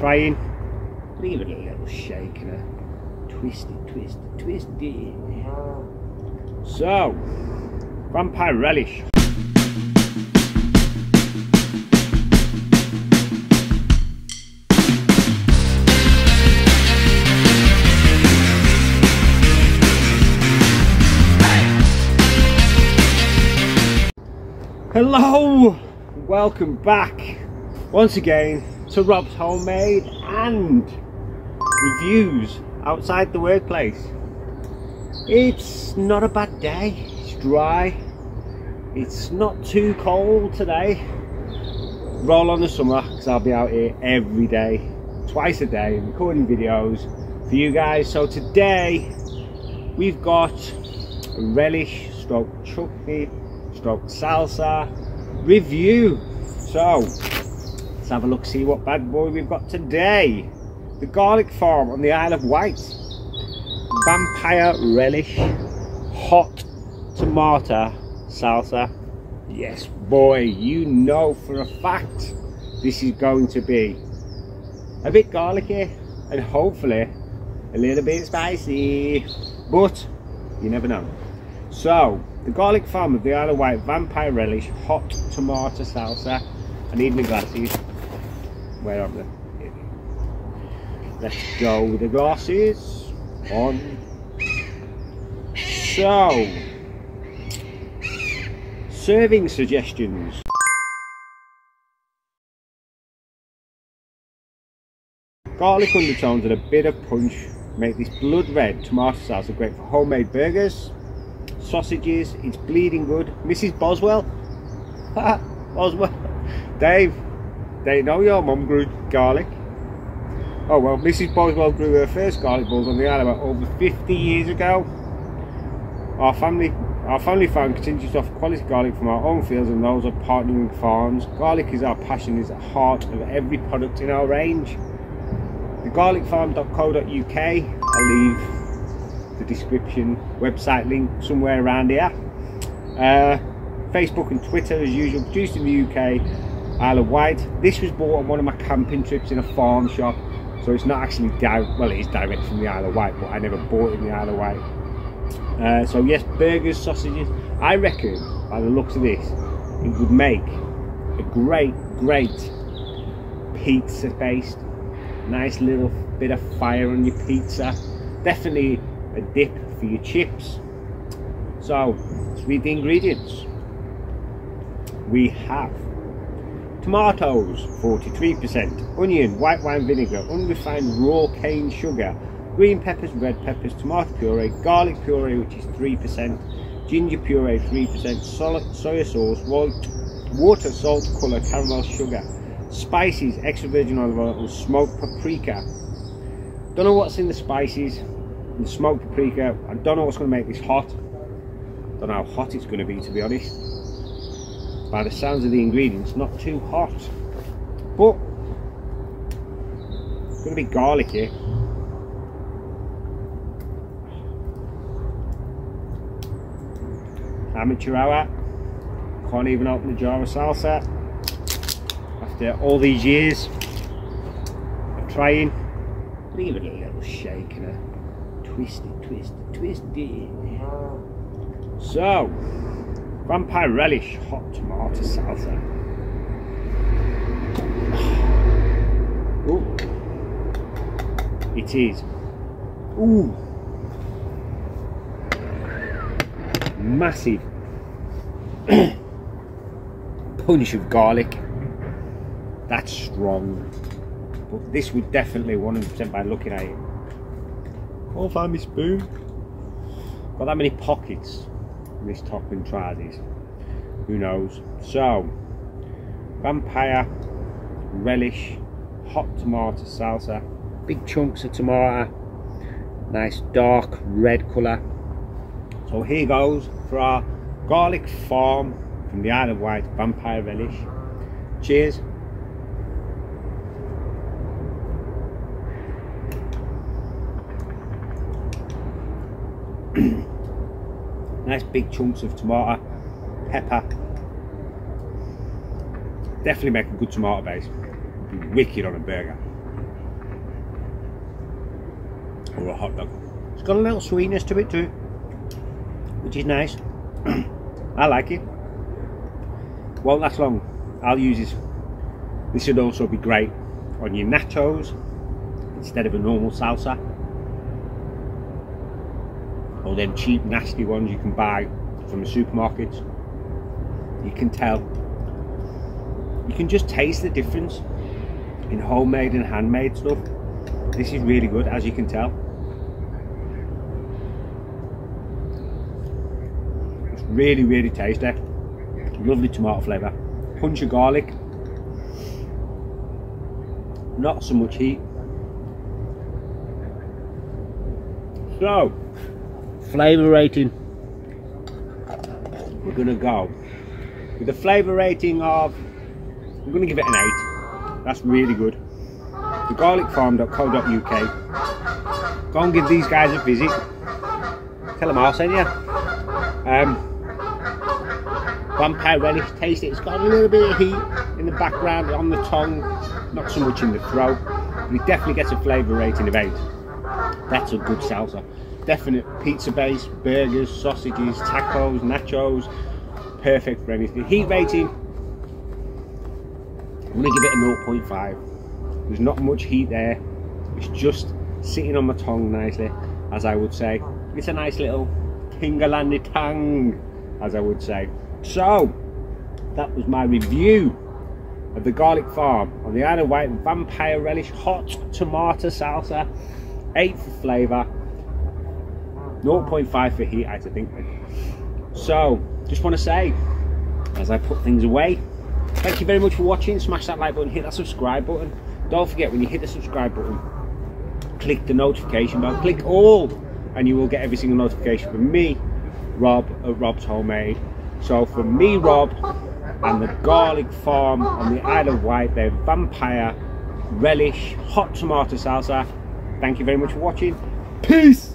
trying. Leave it a little shake and a twist it, twist it, twist it. So, vampire relish. Hello, welcome back once again to Rob's Homemade and reviews outside the workplace. It's not a bad day, it's dry, it's not too cold today. Roll on the summer because I'll be out here every day, twice a day, recording videos for you guys. So today we've got a relish stroke chutney stroke salsa review. So let's have a look, see what bad boy we've got today. The garlic farm on the Isle of Wight. Vampire relish hot tomato salsa. Yes, boy, you know for a fact this is going to be a bit garlicky and hopefully a little bit spicy, but you never know. So, the garlic farm of the Isle of Wight Vampire Relish Hot Tomato Salsa. I need my glasses. Where are they? Let's go with the glasses. On. So, serving suggestions. Garlic undertones and a bit of punch make this blood red tomato salsa great for homemade burgers, sausages, it's bleeding good. Mrs. Boswell, Boswell, Dave, they know your mum grew garlic. Oh well, Mrs. Boswell grew her first garlic bulbs on the island about over 50 years ago. Our family, our family farm continues to offer quality garlic from our own fields and those of partnering farms. Garlic is our passion, is at the heart of every product in our range. Thegarlicfarm.co.uk. I'll leave the description website link somewhere around here. Uh, Facebook and Twitter as usual, produced in the UK, Isle of Wight. This was bought on one of my camping trips in a farm shop, so it's not actually well it is direct from the Isle of Wight, but I never bought it in the Isle of Wight. Uh, so yes, burgers, sausages. I reckon, by the looks of this, it would make a great, great pizza based. Nice little bit of fire on your pizza. Definitely a dip for your chips. So, let's read the ingredients. We have tomatoes 43%, onion, white wine vinegar, unrefined raw cane sugar, green peppers, red peppers, tomato puree, garlic puree which is 3%, ginger puree 3%, solid soy sauce, water, salt, colour, caramel sugar, spices, extra virgin olive oil, smoked paprika. Don't know what's in the spices, and smoked paprika. I don't know what's going to make this hot. Don't know how hot it's going to be to be honest. By the sounds of the ingredients, not too hot. But it's going to be garlicky. Amateur hour. Can't even open the jar of salsa. After all these years of trying, leave it a little shake and a twist it, twist it, twist it. So, vampire relish hot tomato salsa. Ooh. It is. Ooh. Massive punch of garlic. That's strong. But this would definitely 100% by looking at it. Can't find my spoon. Got that many pockets this top and try. Who knows? So, vampire relish hot tomato salsa. Big chunks of tomato. Nice dark red colour. So here goes for our garlic farm from the Isle of Wight vampire relish. Cheers. Nice big chunks of tomato, pepper. Definitely make a good tomato base. Be wicked on a burger. or a hot dog. It's got a little sweetness to it too, which is nice. I like it. Won't last long. I'll use this. This should also be great on your nachos instead of a normal salsa or them cheap nasty ones you can buy from the supermarkets you can tell. You can just taste the difference in homemade and handmade stuff. This is really good as you can tell. It's really really tasty. Lovely tomato flavour. Punch of garlic. Not so much heat. So flavour rating. We're gonna go. With a flavour rating of I'm gonna give it an 8 that's really good. The thegarlicfarm.co.uk go and give these guys a visit. Tell them I'll send you um, vampire relish taste it it's got a little bit of heat in the background on the tongue not so much in the throat but it definitely gets a flavour rating of 8 that's a good salsa definite pizza base, burgers, sausages, tacos, nachos, perfect for anything. Heat rating, I'm gonna give it a 0.5. There's not much heat there. It's just sitting on my tongue nicely, as I would say. It's a nice little tingalandy tang, as I would say. So, that was my review of the Garlic Farm on the Isle of Wight Vampire Relish Hot Tomato Salsa. 8 for flavour, 0.5 for heat I think. So just want to say as I put things away thank you very much for watching. Smash that like button hit that subscribe button. Don't forget when you hit the subscribe button click the notification bell click all and you will get every single notification from me Rob at Rob's Homemade. So from me Rob and the garlic farm on the Isle of Wight their vampire relish hot tomato salsa. Thank you very much for watching. Peace